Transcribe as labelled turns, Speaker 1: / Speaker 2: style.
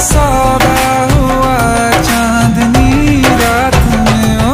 Speaker 1: saw